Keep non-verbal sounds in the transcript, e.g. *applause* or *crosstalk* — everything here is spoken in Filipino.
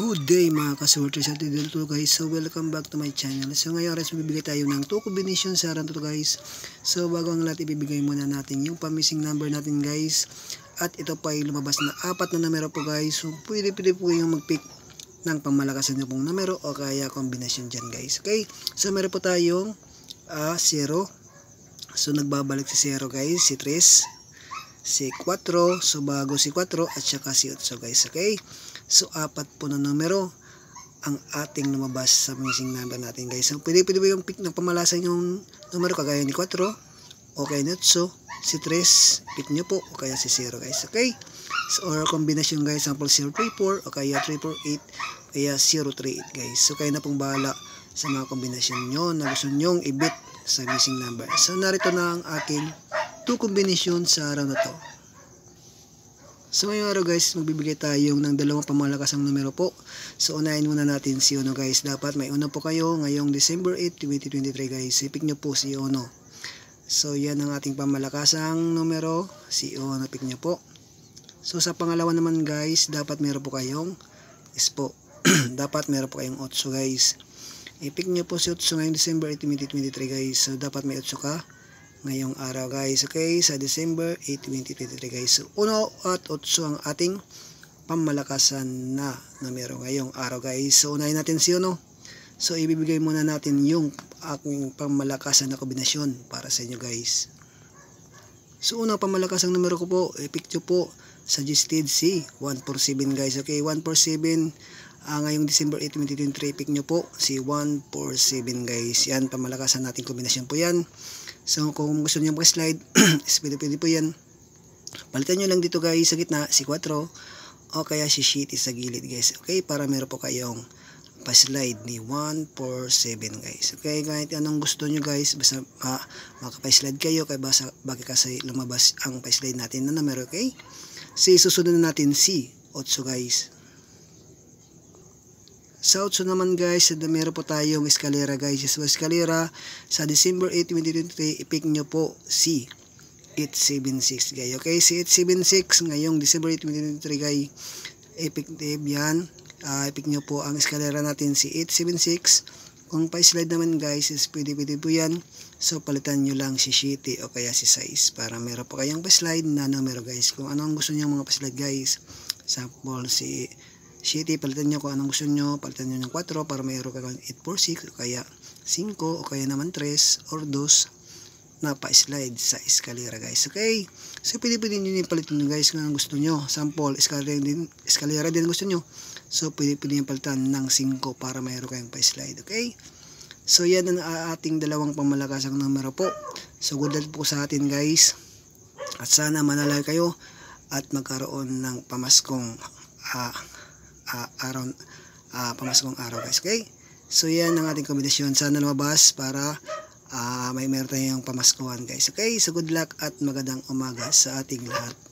Good day mga kasorters at dito guys. So welcome back to my channel. So ngayon res magbibigay tayo ng 2 combination sa ran to guys. So bago ang lahat ibibigay muna natin yung pamissing number natin guys. At ito pa ay lumabas na apat na numero po guys. So pwede pwede po yung mag-pick ng pamalakasan nyo pong numero o kaya kombinasyon dyan guys. Okay. So meron po tayong uh, 0. So nagbabalik si 0 guys. Si 3. Si 4. So bago si 4 at saka si 8 guys. Okay. So, apat po na numero ang ating lumabas sa missing number natin guys. So, pwede pwede yung pick ng pamalasan yung numero kagaya ni 4 o kaya ni 8, si 3, pick nyo po o kaya si 0 guys. Okay? So, or combination guys, sample 034 o kaya 348 kaya 038 guys. So, kayo na pong bahala sa mga kombinasyon nyo na gusto nyong ibit sa missing number. So, narito na ang aking 2 combination sa araw na to. So ngayong araw guys, magbibigay tayo ng dalawang pamamakasang numero po. So unahin muna natin si Uno guys. Dapat may Uno po kayo ngayong December 8, 2023 guys. Pick nyo po si Uno. So yan ang ating pamalakasang numero. Si Uno pick nyo po. So sa pangalawa naman guys, dapat meron po kayong is po. *clears throat* dapat meron po kayong 8 guys. I-pick nyo po si 8 ngayong December 8, 2023 guys. So dapat may 8 ka ngayong araw guys. Okay sa December 8, 2023 guys. So, uno at 8 ang ating pamalakasan na numero ngayong araw guys. So unahin natin si uno. So ibibigay muna natin yung aking pamalakasan na kombinasyon para sa inyo guys. So una pamalakasang numero ko po i-picture po suggested si 147 guys. Okay 147 uh, ngayong December 8, 2023 pick nyo po si 147 guys. Yan pamalakasan natin kombinasyon po yan So kung gusto niyo mag-slide, *clears throat* pwede pwede po yan. Palitan nyo lang dito guys sa gitna, si 4 o kaya si sheet sa gilid guys. Okay, para meron po kayong pa-slide ni 147 guys. Okay, kahit anong gusto nyo guys, basta uh, makapa-slide kayo, kaya basta bakit kasi lumabas ang pa-slide natin na numero, okay? Si susunod na natin si 8 guys. Sa so naman guys, meron po tayong eskalera guys. So eskalera sa December 8, 2023, i-pick nyo po si 876 guys. Okay, si 876 ngayong December 8, 2023 guys, i-pick yan. Uh, i-pick nyo po ang eskalera natin si 876. Kung pa-slide naman guys, is pwede pwede po yan. So palitan nyo lang si shitty o kaya si size para meron po kayong pa-slide na numero guys. Kung ano ang gusto nyo mga pa-slide guys. Sample si City, palitan nyo kung anong gusto nyo. Palitan nyo ng 4 para mayroon ka 846 o kaya 5 o kaya naman 3 or 2 na pa-slide sa eskalera guys. Okay? So, pwede pwede nyo palitan nyo guys kung anong gusto nyo. Sample, eskalera din, eskalera din gusto nyo. So, pwede pwede nyo palitan ng 5 para mayroon kayong pa-slide. Okay? So, yan ang ating dalawang pamalakasang numero po. So, good luck po sa atin guys. At sana manalay kayo at magkaroon ng pamaskong uh, uh, araw uh, pamaskong araw guys. Okay? So yan ang ating kombinasyon. Sana lumabas para uh, may meron tayong pamaskuhan guys. Okay? So good luck at magandang umaga sa ating lahat